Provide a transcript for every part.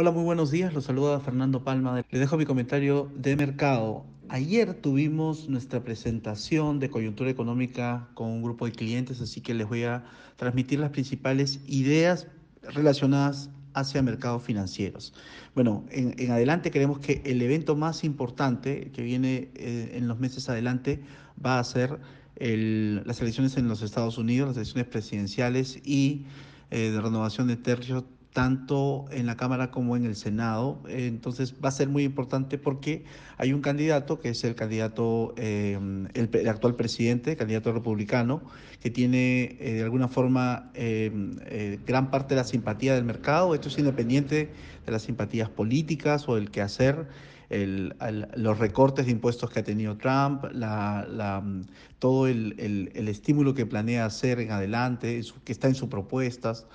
Hola, muy buenos días. Los saluda Fernando Palma. Le dejo mi comentario de mercado. Ayer tuvimos nuestra presentación de coyuntura económica con un grupo de clientes, así que les voy a transmitir las principales ideas relacionadas hacia mercados financieros. Bueno, en, adelante creemos que el evento más importante que viene eh, en los meses adelante va a ser las elecciones en los Estados Unidos, las elecciones presidenciales y eh, de renovación de tercios tanto en la Cámara como en el Senado. Entonces va a ser muy importante porque hay un candidato que es el candidato, eh, el, actual presidente, candidato republicano, que tiene eh, de alguna forma eh, gran parte de la simpatía del mercado. Esto es independiente de las simpatías políticas o el quehacer. El, los recortes de impuestos que ha tenido Trump, la, todo el, el, estímulo que planea hacer en adelante, que está en sus propuestas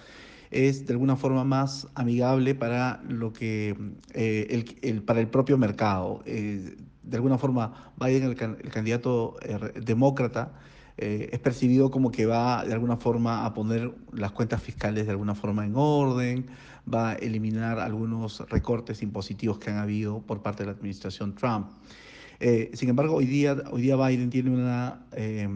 es de alguna forma más amigable para lo que eh, el, para el propio mercado. Eh, de alguna forma, Biden, el, el candidato eh, demócrata, es percibido como que va de alguna forma a poner las cuentas fiscales de alguna forma en orden, va a eliminar algunos recortes impositivos que han habido por parte de la administración Trump. Eh, sin embargo, hoy día, hoy día Biden tiene una, eh,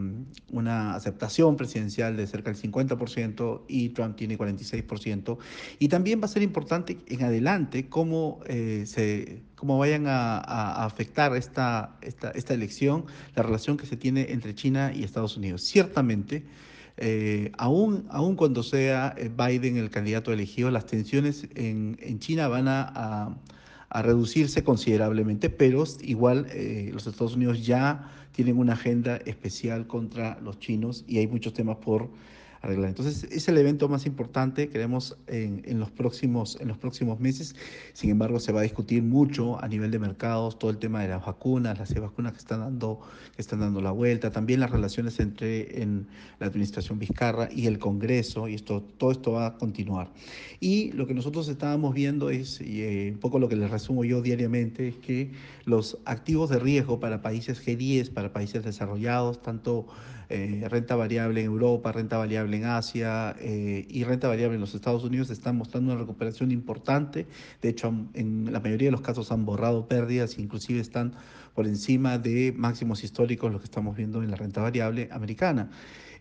una aceptación presidencial de cerca del 50% y Trump tiene 46%. Y también va a ser importante en adelante cómo, eh, se, cómo vayan a, afectar esta, esta, esta, elección, la relación que se tiene entre China y Estados Unidos. Ciertamente, aún, aún cuando sea Biden el candidato elegido, las tensiones en, en China van a a reducirse considerablemente, pero igual eh, los Estados Unidos ya tienen una agenda especial contra los chinos y hay muchos temas por arreglar. Entonces, es el evento más importante, creemos, en, en, los próximos, en los próximos meses. Sin embargo, se va a discutir mucho a nivel de mercados, todo el tema de las vacunas, las vacunas que están dando, que están dando la vuelta, también las relaciones entre en la administración Vizcarra y el Congreso, y esto, todo esto va a continuar. Y lo que nosotros estábamos viendo es, y eh, un poco lo que les resumo yo diariamente, es que los activos de riesgo para países G10, para países desarrollados, tanto eh, renta variable en Europa, renta variable en Asia eh, y renta variable en los Estados Unidos están mostrando una recuperación importante. De hecho, en la mayoría de los casos han borrado pérdidas, inclusive están por encima de máximos históricos, lo que estamos viendo en la renta variable americana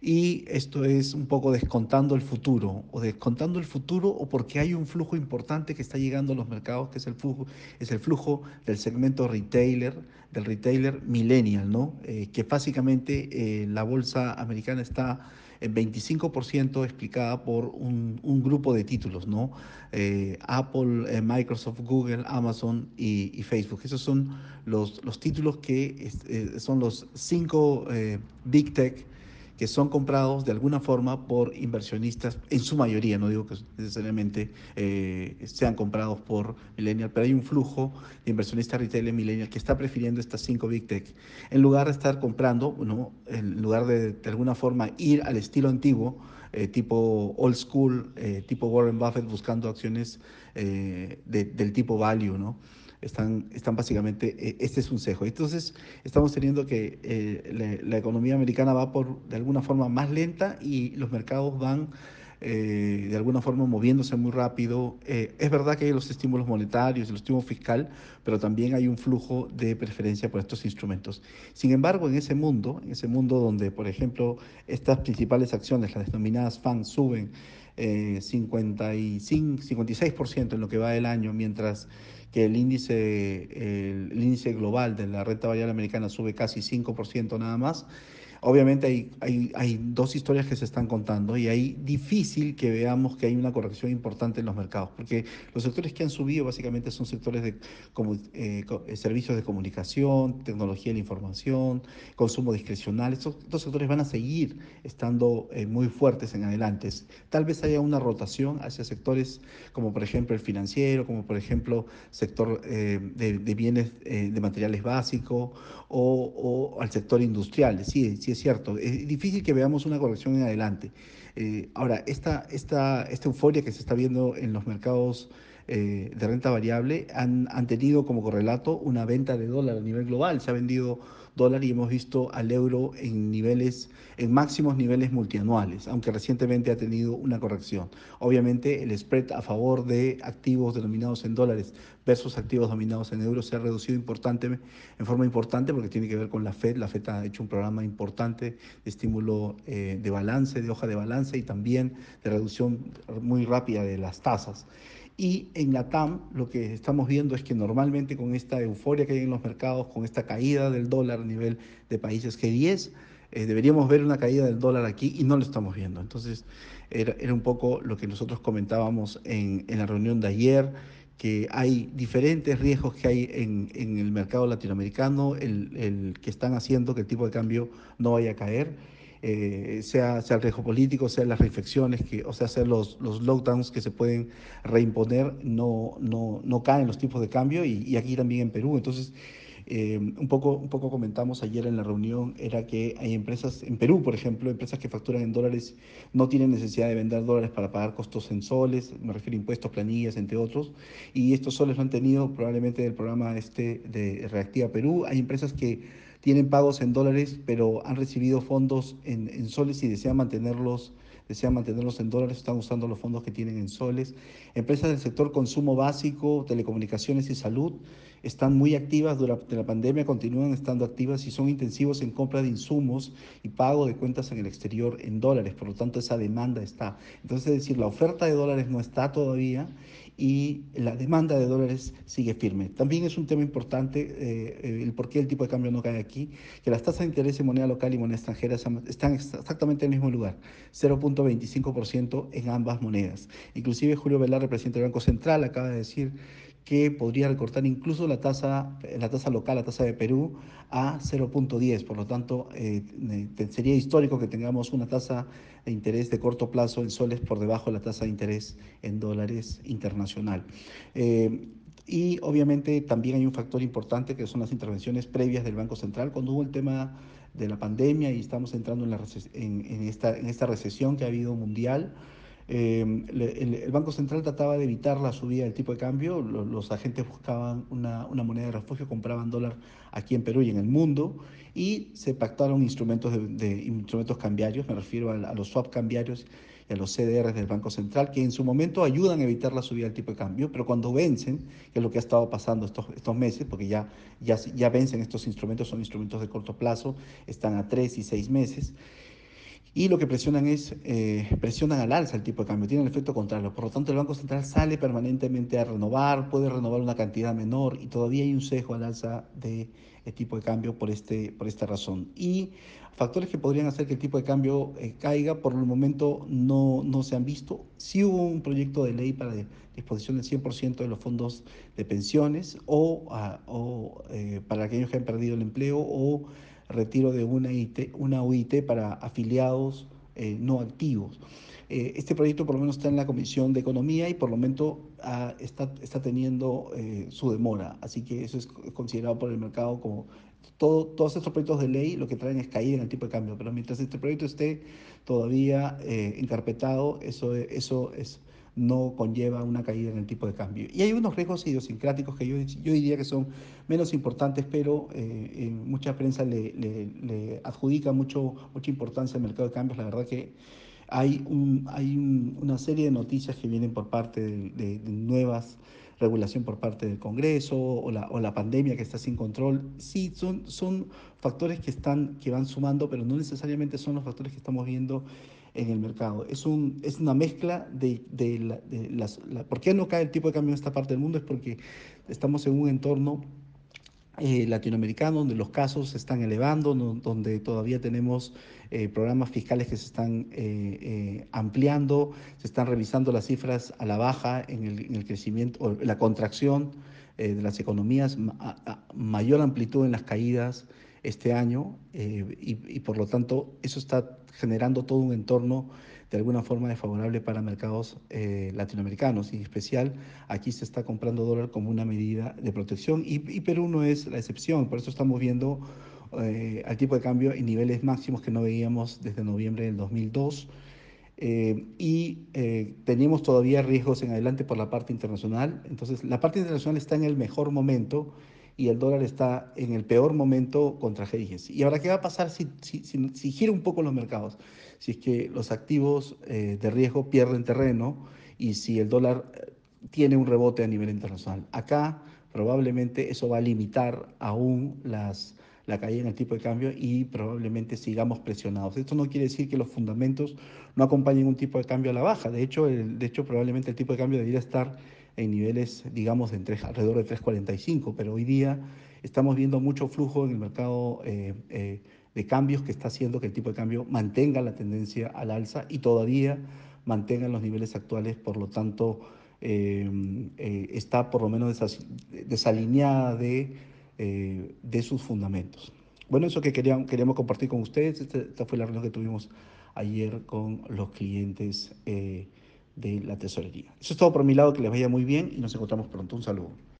y esto es un poco descontando el futuro, o descontando el futuro o porque hay un flujo importante que está llegando a los mercados, que es el flujo, es el flujo del segmento retailer, del retailer millennial, ¿no? Eh, que básicamente eh, la bolsa americana está en 25% explicada por un, un, grupo de títulos, ¿no? Eh, Apple, Microsoft, Google, Amazon y, Facebook. Esos son los, los títulos que son los cinco Big Tech que son comprados de alguna forma por inversionistas, en su mayoría, no digo que necesariamente eh, sean comprados por Millennial, pero hay un flujo de inversionistas retail en Millennial que está prefiriendo estas cinco Big Tech, en lugar de estar comprando, ¿no? en lugar de de alguna forma ir al estilo antiguo, eh, tipo old school, eh, tipo Warren Buffett buscando acciones del tipo value, ¿no? Están, están básicamente, eh, este es un cejo. Entonces, estamos teniendo que eh, la, economía americana va por, de alguna forma, más lenta y los mercados van eh, de alguna forma moviéndose muy rápido. es verdad que hay los estímulos monetarios y los estímulos fiscal, pero también hay un flujo de preferencia por estos instrumentos. Sin embargo, en ese mundo, en ese mundo donde, por ejemplo, estas principales acciones, las denominadas FAN, suben eh, 55, 56% en lo que va del año, mientras que el índice, el, el índice global de la renta variable americana sube casi 5% nada más. Obviamente hay, hay, hay, dos historias que se están contando y hay difícil que veamos que hay una corrección importante en los mercados, porque los sectores que han subido básicamente son sectores de como, eh, eh, servicios de comunicación, tecnología de la información, consumo discrecional. Estos, estos sectores van a seguir estando eh, muy fuertes en adelante. Tal vez haya una rotación hacia sectores como por ejemplo el financiero, como por ejemplo sector de, de, bienes de materiales básicos o, o, al sector industrial. Sí, es cierto. Es difícil que veamos una corrección en adelante. Eh, ahora, esta, esta, esta euforia que se está viendo en los mercados eh, de renta variable han, han tenido como correlato una venta de dólar a nivel global. Se ha vendido dólar y hemos visto al euro en niveles, en máximos niveles multianuales, aunque recientemente ha tenido una corrección. Obviamente el spread a favor de activos denominados en dólares versus activos denominados en euros se ha reducido importante, en forma importante porque tiene que ver con la Fed. La Fed ha hecho un programa importante de estímulo eh, de balance, de hoja de balance y también de reducción muy rápida de las tasas. Y en la TAM lo que estamos viendo es que normalmente con esta euforia que hay en los mercados, con esta caída del dólar a nivel de países G10, eh, deberíamos ver una caída del dólar aquí y no lo estamos viendo. Entonces era, era un poco lo que nosotros comentábamos en, en, la reunión de ayer, que hay diferentes riesgos que hay en, en el mercado latinoamericano, el, el que están haciendo que el tipo de cambio no vaya a caer eh, sea, sea el riesgo político, sea las reflexiones, que, o sea, sea los, los lockdowns que se pueden reimponer, no, no, no caen los tipos de cambio y, y aquí también en Perú. Entonces, eh, un, poco, un poco comentamos ayer en la reunión, era que hay empresas, en Perú por ejemplo, empresas que facturan en dólares no tienen necesidad de vender dólares para pagar costos en soles, me refiero a impuestos, planillas, entre otros, y estos soles lo han tenido probablemente del programa este de Reactiva Perú. Hay empresas que tienen pagos en dólares, pero han recibido fondos en, en soles y desean mantenerlos desean mantenerlos en dólares, están usando los fondos que tienen en soles. Empresas del sector consumo básico, telecomunicaciones y salud están muy activas durante la pandemia, continúan estando activas y son intensivos en compra de insumos y pago de cuentas en el exterior en dólares, por lo tanto esa demanda está. Entonces, es decir, la oferta de dólares no está todavía y la demanda de dólares sigue firme. También es un tema importante eh, el por qué el tipo de cambio no cae aquí, que las tasas de interés en moneda local y moneda extranjera están exactamente en el mismo lugar, 0.25% en ambas monedas. Inclusive Julio Velarde, presidente del Banco Central, acaba de decir que podría recortar incluso la tasa, la tasa local, la tasa de Perú, a 0.10. Por lo tanto, eh, sería histórico que tengamos una tasa de interés de corto plazo en soles por debajo de la tasa de interés en dólares internacional. Eh, y obviamente también hay un factor importante que son las intervenciones previas del Banco Central. Cuando hubo el tema de la pandemia y estamos entrando en, esta, en esta recesión que ha habido mundial, eh, el, Banco Central trataba de evitar la subida del tipo de cambio, los, agentes buscaban una, una, moneda de refugio, compraban dólar aquí en Perú y en el mundo, y se pactaron instrumentos, de, instrumentos cambiarios, me refiero a, los swap cambiarios y a los CDRs del Banco Central, que en su momento ayudan a evitar la subida del tipo de cambio, pero cuando vencen, que es lo que ha estado pasando estos, estos meses, porque ya, ya, ya vencen estos instrumentos, son instrumentos de corto plazo, están a tres y seis meses, y lo que presionan es, eh, presionan al alza el tipo de cambio, tienen el efecto contrario. Por lo tanto, el Banco Central sale permanentemente a renovar, puede renovar una cantidad menor y todavía hay un sesgo al alza de el tipo de cambio por, este, por esta razón. Y factores que podrían hacer que el tipo de cambio eh, caiga, por el momento no, no se han visto. Sí hubo un proyecto de ley para disposición del 100% de los fondos de pensiones o, ah, o eh, para aquellos que han perdido el empleo o retiro de una, IT, una UIT para afiliados eh, no activos. Eh, este proyecto por lo menos está en la Comisión de Economía y por lo menos ah, está, está teniendo eh, su demora, así que eso es considerado por el mercado como todo, todos estos proyectos de ley lo que traen es caída en el tipo de cambio, pero mientras este proyecto esté todavía encarpetado, eso, eso es no conlleva una caída en el tipo de cambio. Y hay unos riesgos idiosincráticos que yo, yo diría que son menos importantes, pero eh, mucha prensa le, le, adjudica mucho, mucha importancia al mercado de cambios. La verdad que hay, un, hay una serie de noticias que vienen por parte de, de, nuevas regulación por parte del Congreso o la, o la, pandemia que está sin control. Sí, son, son factores que, están, que van sumando, pero no necesariamente son los factores que estamos viendo en el mercado. Es, un, es una mezcla de, de, las... ¿Por qué no cae el tipo de cambio en esta parte del mundo? Es porque estamos en un entorno eh, latinoamericano donde los casos se están elevando, donde todavía tenemos eh, programas fiscales que se están eh, ampliando, se están revisando las cifras a la baja en el, en el crecimiento, o la contracción de las economías, mayor amplitud en las caídas este año y, y por lo tanto eso está generando todo un entorno de alguna forma desfavorable para mercados eh, latinoamericanos. Y en especial aquí se está comprando dólar como una medida de protección y, Perú no es la excepción. Por eso estamos viendo eh, al tipo de cambio en niveles máximos que no veíamos desde noviembre del 2002. Eh, y tenemos todavía riesgos en adelante por la parte internacional. Entonces, la parte internacional está en el mejor momento y el dólar está en el peor momento contra G10. ¿Y ahora qué va a pasar si, si, si, gira un poco los mercados? Si es que los activos eh, de riesgo pierden terreno y si el dólar eh, tiene un rebote a nivel internacional. Acá probablemente eso va a limitar aún las, la caída en el tipo de cambio y probablemente sigamos presionados. Esto no quiere decir que los fundamentos no acompañen un tipo de cambio a la baja. De hecho, el, de hecho probablemente el tipo de cambio debería estar en niveles, digamos, de alrededor de 3,45, pero hoy día estamos viendo mucho flujo en el mercado eh, eh, de cambios que está haciendo que el tipo de cambio mantenga la tendencia al alza y todavía mantenga los niveles actuales, por lo tanto, eh, está por lo menos desalineada de, de sus fundamentos. Bueno, eso que queríamos, compartir con ustedes, esta, fue la reunión que tuvimos ayer con los clientes de la tesorería. Eso es todo por mi lado, que les vaya muy bien y nos encontramos pronto. Un saludo.